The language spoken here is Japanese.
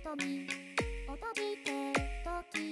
瞳を閉じて時